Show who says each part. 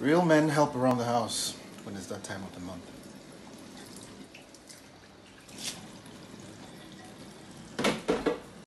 Speaker 1: Real men help around the house when it's that time of the month.